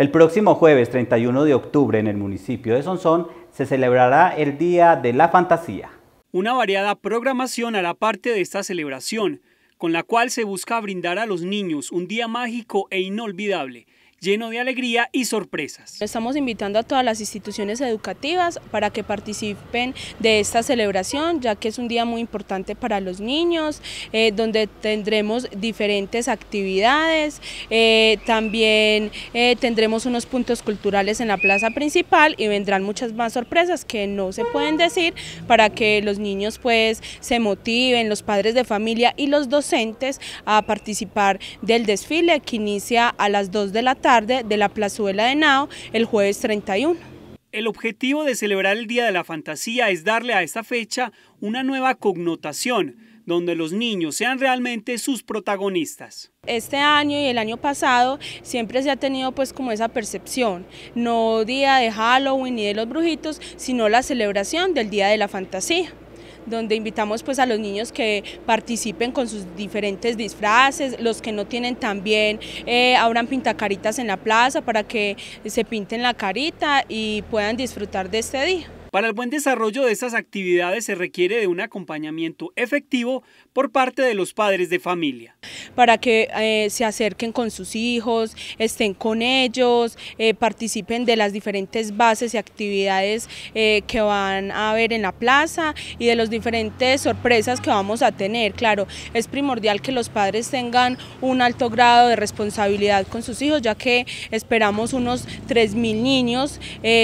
El próximo jueves 31 de octubre en el municipio de Sonsón se celebrará el Día de la Fantasía. Una variada programación hará parte de esta celebración, con la cual se busca brindar a los niños un día mágico e inolvidable, lleno de alegría y sorpresas. Estamos invitando a todas las instituciones educativas para que participen de esta celebración, ya que es un día muy importante para los niños, eh, donde tendremos diferentes actividades, eh, también eh, tendremos unos puntos culturales en la plaza principal y vendrán muchas más sorpresas que no se pueden decir para que los niños pues se motiven, los padres de familia y los docentes a participar del desfile que inicia a las 2 de la tarde de la plazuela de Nao el jueves 31. El objetivo de celebrar el Día de la Fantasía es darle a esta fecha una nueva connotación, donde los niños sean realmente sus protagonistas. Este año y el año pasado siempre se ha tenido pues como esa percepción, no día de Halloween ni de los brujitos, sino la celebración del Día de la Fantasía donde invitamos pues a los niños que participen con sus diferentes disfraces, los que no tienen también eh, abran pintacaritas en la plaza para que se pinten la carita y puedan disfrutar de este día. Para el buen desarrollo de estas actividades se requiere de un acompañamiento efectivo por parte de los padres de familia. Para que eh, se acerquen con sus hijos, estén con ellos, eh, participen de las diferentes bases y actividades eh, que van a haber en la plaza y de las diferentes sorpresas que vamos a tener. Claro, es primordial que los padres tengan un alto grado de responsabilidad con sus hijos, ya que esperamos unos 3.000 niños,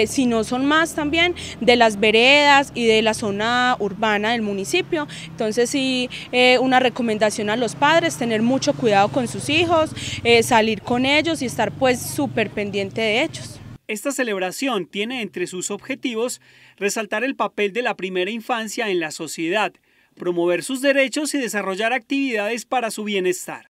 si no son más también, las veredas y de la zona urbana del municipio. Entonces sí, eh, una recomendación a los padres, tener mucho cuidado con sus hijos, eh, salir con ellos y estar pues súper pendiente de ellos. Esta celebración tiene entre sus objetivos resaltar el papel de la primera infancia en la sociedad, promover sus derechos y desarrollar actividades para su bienestar.